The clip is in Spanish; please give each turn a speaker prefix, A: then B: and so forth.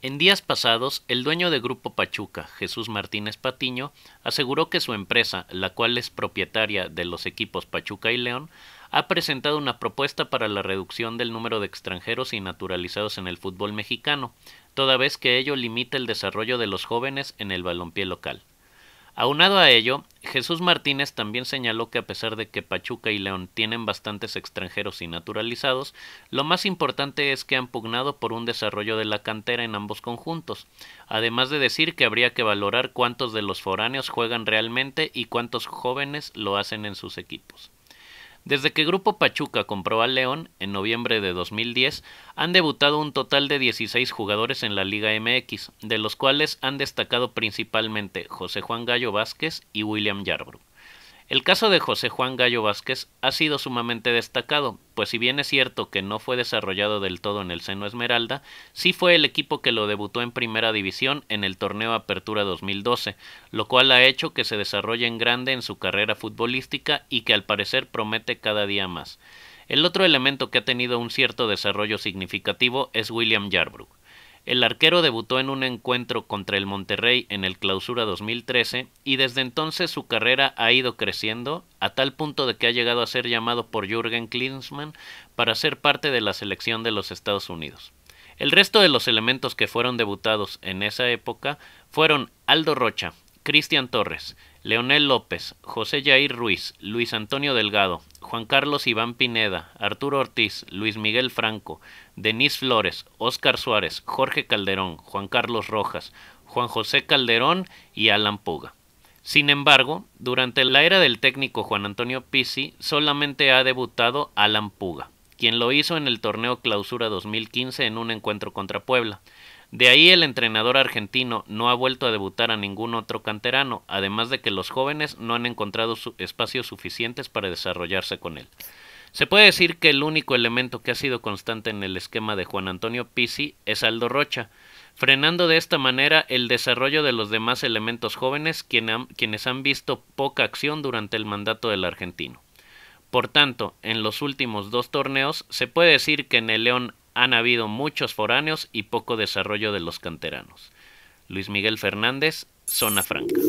A: En días pasados, el dueño de Grupo Pachuca, Jesús Martínez Patiño, aseguró que su empresa, la cual es propietaria de los equipos Pachuca y León, ha presentado una propuesta para la reducción del número de extranjeros y naturalizados en el fútbol mexicano, toda vez que ello limita el desarrollo de los jóvenes en el balompié local. Aunado a ello, Jesús Martínez también señaló que a pesar de que Pachuca y León tienen bastantes extranjeros y naturalizados, lo más importante es que han pugnado por un desarrollo de la cantera en ambos conjuntos, además de decir que habría que valorar cuántos de los foráneos juegan realmente y cuántos jóvenes lo hacen en sus equipos. Desde que Grupo Pachuca compró al León en noviembre de 2010, han debutado un total de 16 jugadores en la Liga MX, de los cuales han destacado principalmente José Juan Gallo Vázquez y William Yarbrough. El caso de José Juan Gallo Vázquez ha sido sumamente destacado, pues si bien es cierto que no fue desarrollado del todo en el seno Esmeralda, sí fue el equipo que lo debutó en primera división en el torneo Apertura 2012, lo cual ha hecho que se desarrolle en grande en su carrera futbolística y que al parecer promete cada día más. El otro elemento que ha tenido un cierto desarrollo significativo es William Yarbrough. El arquero debutó en un encuentro contra el Monterrey en el Clausura 2013 y desde entonces su carrera ha ido creciendo a tal punto de que ha llegado a ser llamado por Jürgen Klinsmann para ser parte de la selección de los Estados Unidos. El resto de los elementos que fueron debutados en esa época fueron Aldo Rocha, Cristian Torres, Leonel López, José Jair Ruiz, Luis Antonio Delgado, Juan Carlos Iván Pineda, Arturo Ortiz, Luis Miguel Franco, Denis Flores, Óscar Suárez, Jorge Calderón, Juan Carlos Rojas, Juan José Calderón y Alan Puga. Sin embargo, durante la era del técnico Juan Antonio Pizzi solamente ha debutado Alan Puga, quien lo hizo en el torneo Clausura 2015 en un encuentro contra Puebla. De ahí el entrenador argentino no ha vuelto a debutar a ningún otro canterano, además de que los jóvenes no han encontrado espacios suficientes para desarrollarse con él. Se puede decir que el único elemento que ha sido constante en el esquema de Juan Antonio Pizzi es Aldo Rocha, frenando de esta manera el desarrollo de los demás elementos jóvenes quienes han visto poca acción durante el mandato del argentino. Por tanto, en los últimos dos torneos se puede decir que en el León han habido muchos foráneos y poco desarrollo de los canteranos. Luis Miguel Fernández, Zona Franca.